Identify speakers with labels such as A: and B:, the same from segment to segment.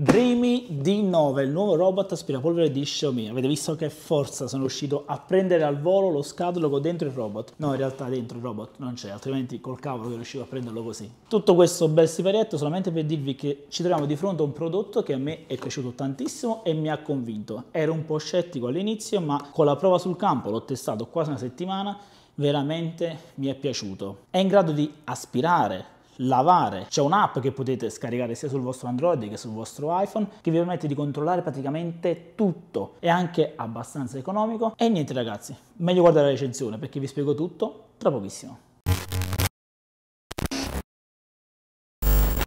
A: Dreamy D9, il nuovo robot aspirapolvere di Xiaomi. Avete visto che forza sono riuscito a prendere al volo lo scatologo dentro il robot? No, in realtà dentro il robot non c'è, altrimenti col cavolo che riuscivo a prenderlo così. Tutto questo bel siparietto solamente per dirvi che ci troviamo di fronte a un prodotto che a me è piaciuto tantissimo e mi ha convinto. Ero un po' scettico all'inizio, ma con la prova sul campo, l'ho testato quasi una settimana, veramente mi è piaciuto. È in grado di aspirare lavare. C'è un'app che potete scaricare sia sul vostro Android che sul vostro iPhone che vi permette di controllare praticamente tutto. È anche abbastanza economico. E niente ragazzi, meglio guardare la recensione perché vi spiego tutto tra pochissimo.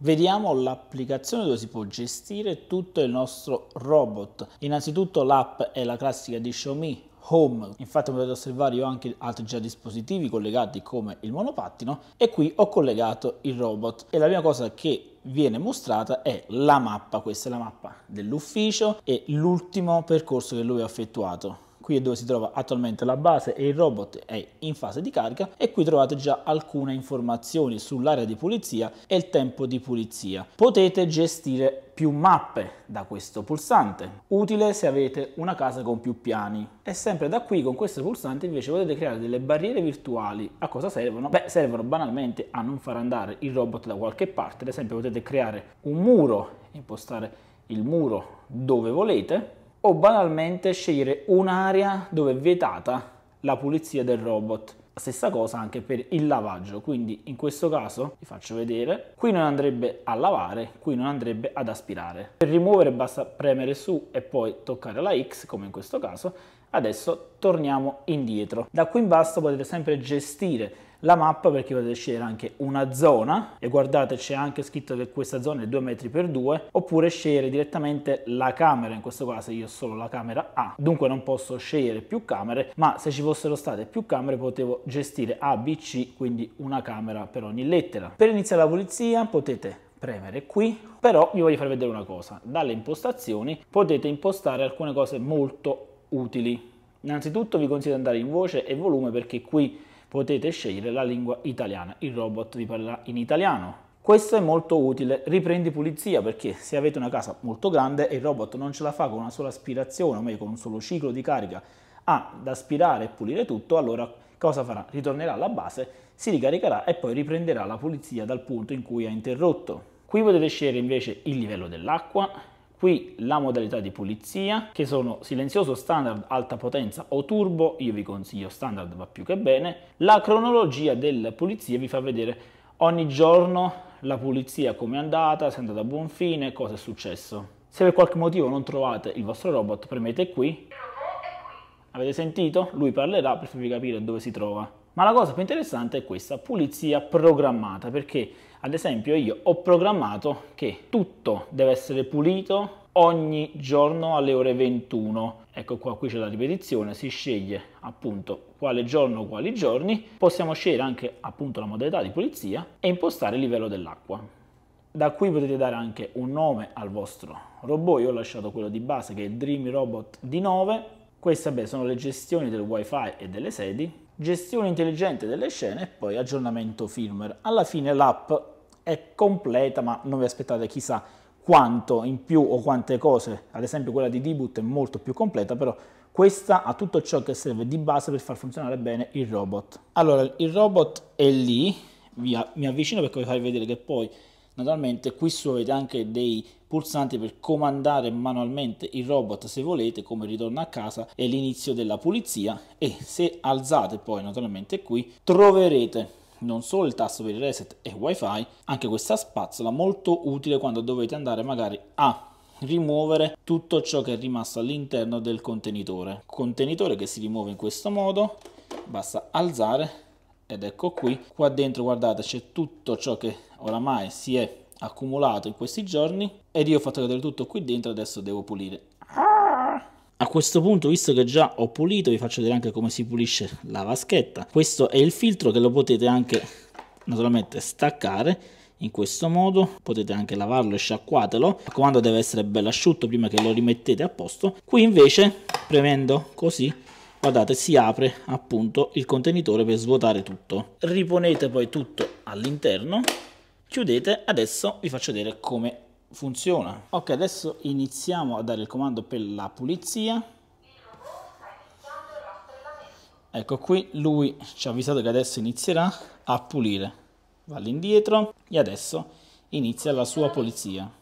A: Vediamo l'applicazione dove si può gestire tutto il nostro robot. Innanzitutto l'app è la classica di Xiaomi Home. Infatti potete osservare io anche altri già dispositivi collegati come il monopattino e qui ho collegato il robot. E la prima cosa che viene mostrata è la mappa, questa è la mappa dell'ufficio e l'ultimo percorso che lui ha effettuato qui è dove si trova attualmente la base e il robot è in fase di carica e qui trovate già alcune informazioni sull'area di pulizia e il tempo di pulizia. Potete gestire più mappe da questo pulsante, utile se avete una casa con più piani. E sempre da qui con questo pulsante invece potete creare delle barriere virtuali. A cosa servono? Beh, servono banalmente a non far andare il robot da qualche parte, ad esempio potete creare un muro, impostare il muro dove volete o banalmente scegliere un'area dove è vietata la pulizia del robot. Stessa cosa anche per il lavaggio, quindi in questo caso vi faccio vedere, qui non andrebbe a lavare, qui non andrebbe ad aspirare. Per rimuovere basta premere su e poi toccare la X come in questo caso. Adesso torniamo indietro. Da qui in basso potete sempre gestire la mappa perché potete scegliere anche una zona e guardate c'è anche scritto che questa zona è 2 metri per 2 oppure scegliere direttamente la camera in questo caso io ho solo la camera A. Dunque non posso scegliere più camere ma se ci fossero state più camere potevo gestire A, B, C quindi una camera per ogni lettera. Per iniziare la pulizia potete premere qui però vi voglio far vedere una cosa. Dalle impostazioni potete impostare alcune cose molto utili. Innanzitutto vi consiglio di andare in voce e volume perché qui potete scegliere la lingua italiana, il robot vi parlerà in italiano. Questo è molto utile, riprendi pulizia perché se avete una casa molto grande e il robot non ce la fa con una sola aspirazione, o meglio con un solo ciclo di carica, ad aspirare e pulire tutto, allora cosa farà? Ritornerà alla base, si ricaricherà e poi riprenderà la pulizia dal punto in cui ha interrotto. Qui potete scegliere invece il livello dell'acqua, Qui la modalità di pulizia che sono silenzioso standard alta potenza o turbo, io vi consiglio standard va più che bene. La cronologia delle pulizie vi fa vedere ogni giorno la pulizia come è andata, se è andata a buon fine, cosa è successo. Se per qualche motivo non trovate il vostro robot premete qui. Avete sentito? Lui parlerà per farvi capire dove si trova. Ma la cosa più interessante è questa pulizia programmata perché ad esempio io ho programmato che tutto deve essere pulito ogni giorno alle ore 21. Ecco qua, qui c'è la ripetizione, si sceglie appunto quale giorno, quali giorni. Possiamo scegliere anche appunto la modalità di pulizia e impostare il livello dell'acqua. Da qui potete dare anche un nome al vostro robot, io ho lasciato quello di base che è il Dreamy Robot D9. Queste beh, sono le gestioni del wifi e delle sedi, gestione intelligente delle scene e poi aggiornamento firmware. Alla fine l'app è completa, ma non vi aspettate chissà quanto in più o quante cose, ad esempio quella di debut è molto più completa, però questa ha tutto ciò che serve di base per far funzionare bene il robot. Allora, il robot è lì, via, mi avvicino perché vi farvi vedere che poi naturalmente qui su avete anche dei pulsanti per comandare manualmente il robot se volete come ritorno a casa e l'inizio della pulizia e se alzate poi naturalmente qui troverete non solo il tasto per il reset e wifi, anche questa spazzola molto utile quando dovete andare magari a rimuovere tutto ciò che è rimasto all'interno del contenitore. Contenitore che si rimuove in questo modo, basta alzare ed ecco qui, qua dentro guardate c'è tutto ciò che oramai si è accumulato in questi giorni ed io ho fatto cadere tutto qui dentro adesso devo pulire a questo punto, visto che già ho pulito, vi faccio vedere anche come si pulisce la vaschetta. Questo è il filtro che lo potete anche naturalmente staccare in questo modo. Potete anche lavarlo e sciacquatelo. Mi raccomando deve essere bello asciutto prima che lo rimettete a posto. Qui invece, premendo così, guardate si apre appunto il contenitore per svuotare tutto. Riponete poi tutto all'interno, chiudete, adesso vi faccio vedere come funziona. Ok, adesso iniziamo a dare il comando per la pulizia. Ecco qui, lui ci ha avvisato che adesso inizierà a pulire. Va all'indietro e adesso inizia la sua pulizia.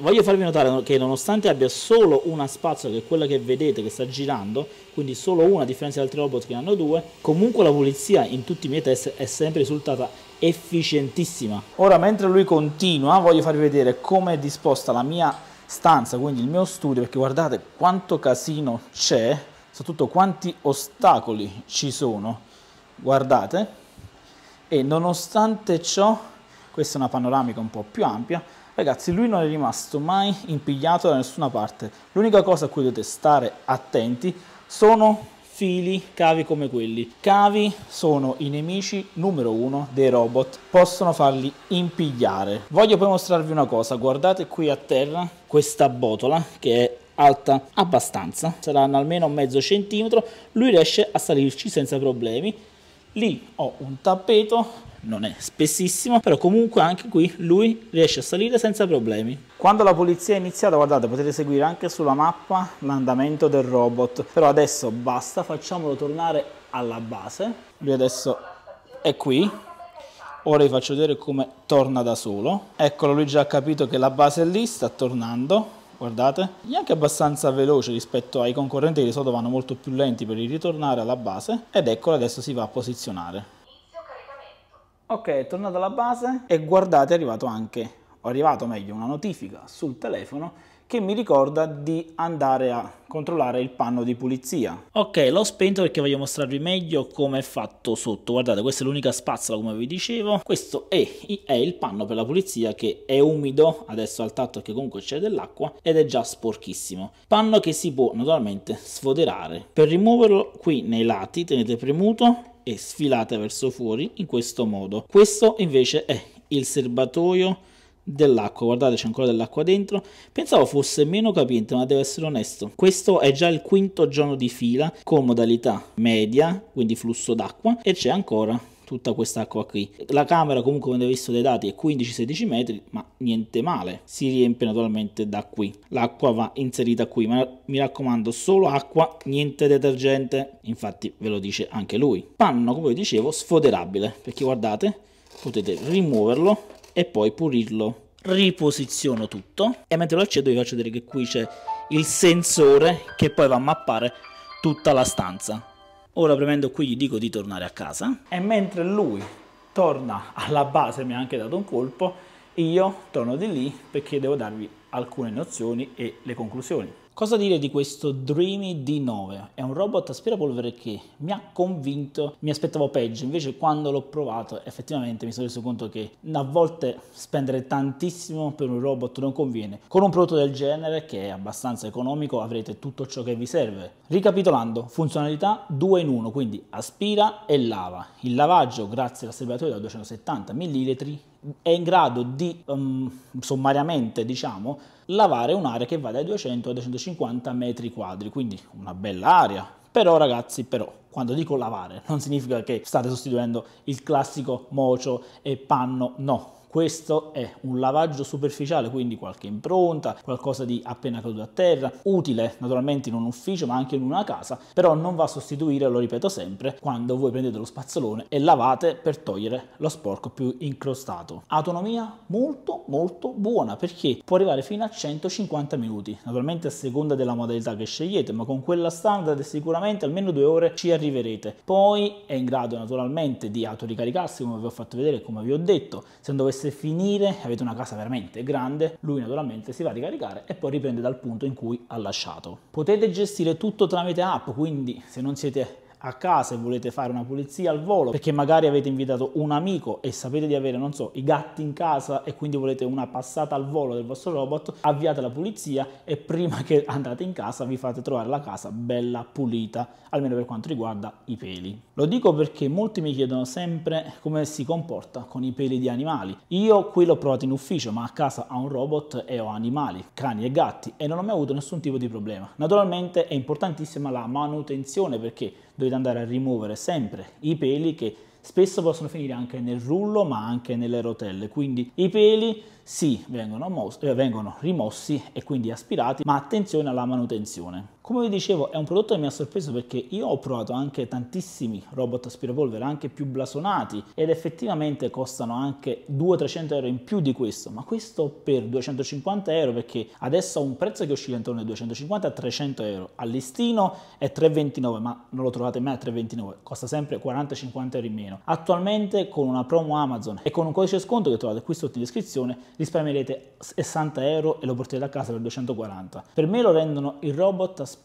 A: Voglio farvi notare che nonostante abbia solo una spazzola, che è quella che vedete che sta girando, quindi solo una a differenza di altri robot che ne hanno due, comunque la pulizia in tutti i miei test è sempre risultata efficientissima. Ora mentre lui continua voglio farvi vedere come è disposta la mia stanza, quindi il mio studio, perché guardate quanto casino c'è, soprattutto quanti ostacoli ci sono, guardate, e nonostante ciò, questa è una panoramica un po' più ampia, Ragazzi, lui non è rimasto mai impigliato da nessuna parte. L'unica cosa a cui dovete stare attenti sono fili, cavi come quelli. Cavi sono i nemici numero uno dei robot, possono farli impigliare. Voglio poi mostrarvi una cosa, guardate qui a terra questa botola che è alta abbastanza, saranno almeno mezzo centimetro, lui riesce a salirci senza problemi. Lì ho un tappeto non è spessissimo, però comunque anche qui lui riesce a salire senza problemi. Quando la pulizia è iniziata, guardate, potete seguire anche sulla mappa l'andamento del robot, però adesso basta, facciamolo tornare alla base. Lui adesso è qui, ora vi faccio vedere come torna da solo. Eccolo, lui già ha capito che la base è lì, sta tornando, guardate, è anche abbastanza veloce rispetto ai concorrenti che di solito vanno molto più lenti per ritornare alla base ed eccolo adesso si va a posizionare. Ok, è tornato alla base e guardate è arrivato anche, o è arrivato meglio, una notifica sul telefono che mi ricorda di andare a controllare il panno di pulizia. Ok, l'ho spento perché voglio mostrarvi meglio come è fatto sotto. Guardate, questa è l'unica spazzola come vi dicevo. Questo è, è, il panno per la pulizia che è umido, adesso al tatto perché comunque c'è dell'acqua, ed è già sporchissimo. Panno che si può naturalmente sfoderare. Per rimuoverlo qui nei lati tenete premuto e sfilate verso fuori in questo modo. Questo invece è il serbatoio dell'acqua, guardate c'è ancora dell'acqua dentro, pensavo fosse meno capiente ma devo essere onesto, questo è già il quinto giorno di fila con modalità media, quindi flusso d'acqua e c'è ancora tutta questa acqua qui. La camera comunque come avete visto dai dati è 15-16 metri, ma niente male. Si riempie naturalmente da qui. L'acqua va inserita qui, ma mi raccomando solo acqua, niente detergente. Infatti ve lo dice anche lui. Panno, come dicevo, sfoderabile, perché guardate, potete rimuoverlo e poi pulirlo. Riposiziono tutto e mentre lo accedo vi faccio vedere che qui c'è il sensore che poi va a mappare tutta la stanza. Ora premendo qui gli dico di tornare a casa e mentre lui torna alla base, mi ha anche dato un colpo, io torno di lì perché devo darvi alcune nozioni e le conclusioni. Cosa dire di questo Dreamy D9? È un robot aspirapolvere che mi ha convinto, mi aspettavo peggio, invece quando l'ho provato effettivamente mi sono reso conto che a volte spendere tantissimo per un robot non conviene. Con un prodotto del genere, che è abbastanza economico, avrete tutto ciò che vi serve. Ricapitolando, funzionalità 2 in 1, quindi aspira e lava. Il lavaggio, grazie al serbatoio da 270 ml, è in grado di um, sommariamente diciamo lavare un'area che va dai 200 ai 250 metri quadri quindi una bella area. Però ragazzi però quando dico lavare non significa che state sostituendo il classico mocio e panno no questo è un lavaggio superficiale, quindi qualche impronta, qualcosa di appena caduto a terra, utile naturalmente in un ufficio ma anche in una casa, però non va a sostituire, lo ripeto sempre, quando voi prendete lo spazzolone e lavate per togliere lo sporco più incrostato. Autonomia molto molto buona perché può arrivare fino a 150 minuti, naturalmente a seconda della modalità che scegliete, ma con quella standard sicuramente almeno due ore ci arriverete. Poi è in grado naturalmente di autoricaricarsi come vi ho fatto vedere, come vi ho detto, se dovesse dovesse finire, avete una casa veramente grande, lui naturalmente si va a ricaricare e poi riprende dal punto in cui ha lasciato. Potete gestire tutto tramite app, quindi se non siete a casa e volete fare una pulizia al volo perché magari avete invitato un amico e sapete di avere, non so, i gatti in casa e quindi volete una passata al volo del vostro robot, avviate la pulizia e prima che andate in casa vi fate trovare la casa bella pulita, almeno per quanto riguarda i peli. Lo dico perché molti mi chiedono sempre come si comporta con i peli di animali. Io qui l'ho provato in ufficio, ma a casa ho un robot e ho animali, cani e gatti e non ho mai avuto nessun tipo di problema. Naturalmente è importantissima la manutenzione perché dovete andare a rimuovere sempre i peli che spesso possono finire anche nel rullo ma anche nelle rotelle, quindi i peli sì, vengono, eh, vengono rimossi e quindi aspirati, ma attenzione alla manutenzione. Come vi dicevo, è un prodotto che mi ha sorpreso perché io ho provato anche tantissimi robot aspirapolvere, anche più blasonati, ed effettivamente costano anche 200-300 euro in più di questo, ma questo per 250 euro perché adesso ha un prezzo che oscilla intorno ai 250 a 300 euro. Al listino è 3,29, ma non lo trovate mai a 3,29, costa sempre 40-50 euro in meno. Attualmente con una promo Amazon e con un codice sconto che trovate qui sotto in descrizione risparmierete 60 euro e lo porterete a casa per 240. Per me lo rendono il robot aspirapolvere,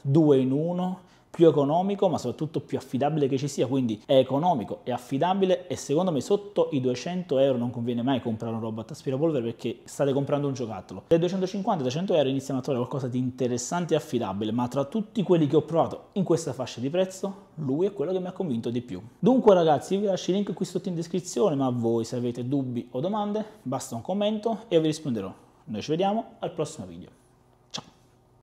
A: due in uno, più economico ma soprattutto più affidabile che ci sia, quindi è economico, è affidabile e secondo me sotto i 200 euro non conviene mai comprare un robot aspirapolvere perché state comprando un giocattolo. Dai 250-300 euro iniziamo a trovare qualcosa di interessante e affidabile, ma tra tutti quelli che ho provato in questa fascia di prezzo, lui è quello che mi ha convinto di più. Dunque ragazzi, vi lascio il link qui sotto in descrizione, ma voi se avete dubbi o domande basta un commento e io vi risponderò. Noi ci vediamo al prossimo video.